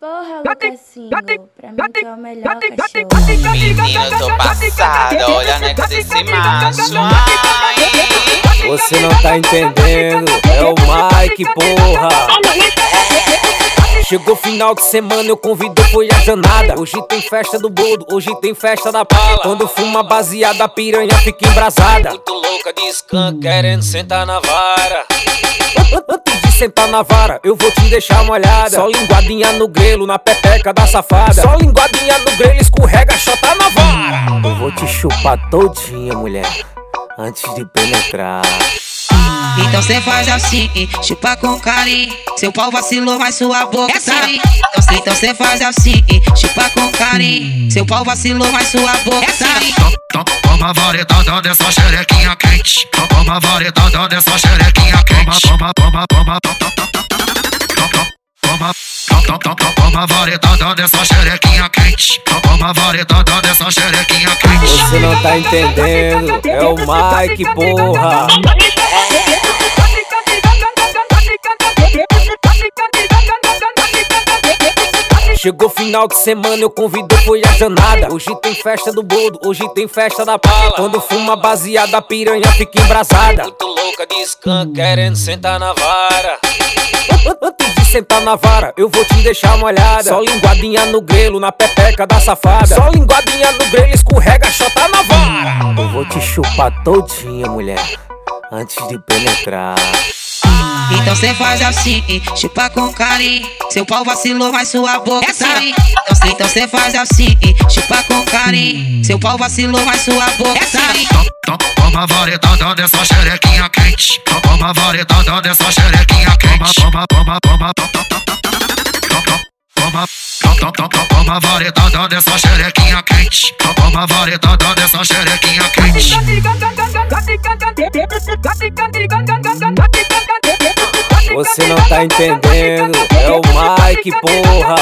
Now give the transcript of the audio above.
Porra, Lucasinho, pra mim tu é o melhor cachorro. Menino, tô passada, olha a neca desse macho. Ai. Você não tá entendendo, é o Mike, porra. Chegou final de semana, eu convido, foi a janada. Hoje tem festa do bolo, hoje tem festa da pala. Quando fuma baseada, a piranha fica embrasada. Muito louca de skunk, querendo sentar na vara. Sentar na vara, eu vou te deixar molhada. Só linguadinha no grelo, na pepeca da safada. Só linguadinha no grelo, escorrega, chota na vara. Eu vou te chupar todinha, mulher, antes de penetrar. Então cê faz assim, chupa com carinho. Seu pau vacilou, mas sua boca é aí. Então, então cê faz assim, chupa com carinho. Seu pau vacilou, mas sua boca tá aí. Toma varetada dessa xerequinha quente. Toma varetada dessa xerequinha quente. Toma, toma, toma, toma, toma, toma, toma varetada dessa xerequinha quente. Toma varetada dessa xerequinha quente. Você não tá entendendo, é o Mike, porra. Chegou final de semana, eu convido, foi a janada. Hoje tem festa do bolo, hoje tem festa da pala. Quando fuma baseada, a piranha fica embrasada. Muito louca de skunk, querendo sentar na vara. Antes de sentar na vara, eu vou te deixar molhada. Só linguadinha no grelo, na pepeca da safada. Só linguadinha no grelo, escorrega, chota na vara. Eu vou te chupar todinha, mulher, antes de penetrar. Então cê faz assim, chupa com carinho. Seu pau vacilou, mas sua boca tá. Então, então cê faz assim, chupa com carinho. Seu pau vacilou, mas sua boca tá. Toma varetada dessa xerequinha quente. Toma varetada dessa xerequinha quente. Toma, toma, toma, toma, toma, toma varetada dessa xerequinha quente. Toma varetada dessa xerequinha quente. Você não tá entendendo, é o Mike, porra.